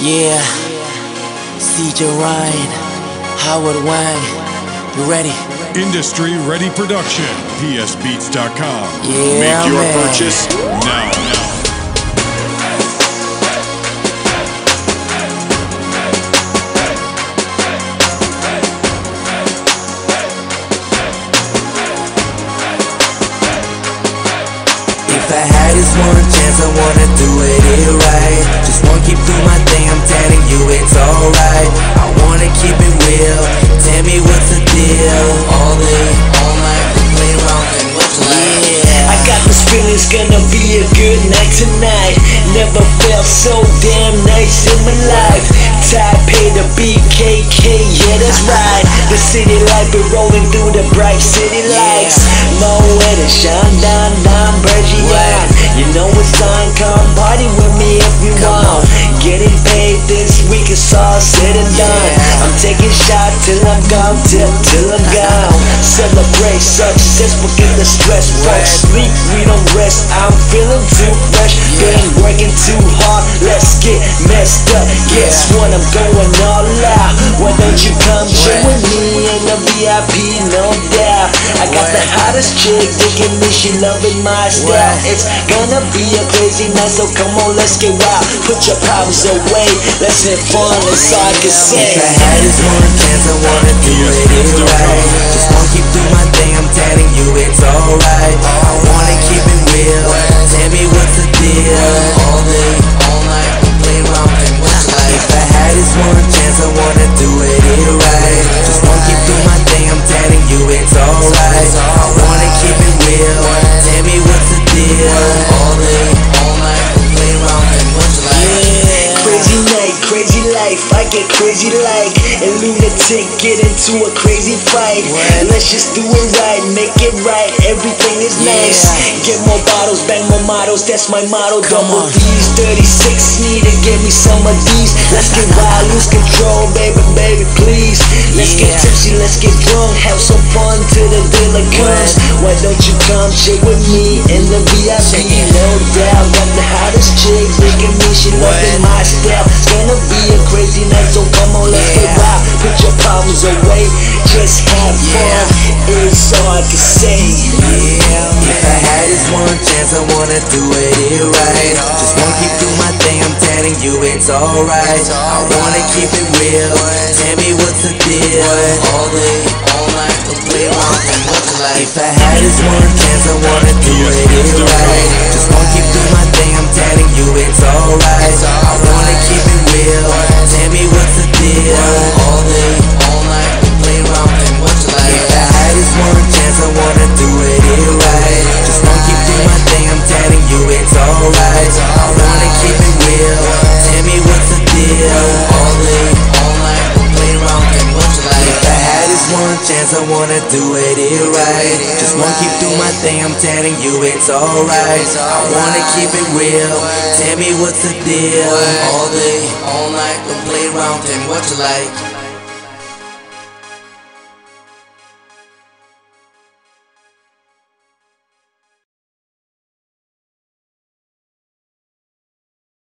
Yeah, Cjay Rhyn, Howard Wang, you ready? Industry Ready Production, psbeats.com. Yeah, Make your man. purchase now. now. If I had this one chance, I wanna tell me what's the deal. All day, all night, we play around and what's like. I got this feeling it's gonna be a good night tonight. Never felt so damn nice in my life. Taipei to BKK, yeah that's right. The city light be rolling through the bright city lights. Moet and Chandon, Dom Perignon. You know it's time, come party with me if you want. Getting paid this week, it's all said I'm taking till I'm gone, till, till I'm gone. Celebrate success, forget the stress. Fuck sleep, we don't rest. I'm feeling too fresh, been working too hard. Let's get messed up. Guess what? I'm going all out. Why don't you come with me in VIP? No doubt. I got the hottest chick digging me, she loving my style. It's gonna be a crazy night, so come on, let's get wild. Put your problems away, let's have fun. That's all I can say. If I had this one chance, I wanna do it here right. Just wanna keep doing my thing, I'm telling you it's alright. I wanna keep it real, tell me what's the deal. All day, get crazy like a lunatic, get into a crazy fight. Let's just do it right, make it right. Everything is nice. Get more bottles, bang more models. That's my motto. Double on. D's, 36 need to give me some of these. Let's get wild, lose control, baby, baby, please. Let's get tipsy, let's get drunk, have some fun till the dealer comes. Why don't you come chill with me in the VIP? No just have fun. It's all I can say. Yeah, if I had this one chance, I wanna do it right. Just wanna keep doing my thing, I'm telling you it's alright. I wanna keep it real, tell me what's the deal. All day, all night, play around and what's like. If I had this one chance, I wanna do I wanna do it right. Just wanna keep doing my thing, I'm telling you it's alright. I wanna keep it real, tell me what's the deal. All day, all night, we play around and what you like.